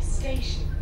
station.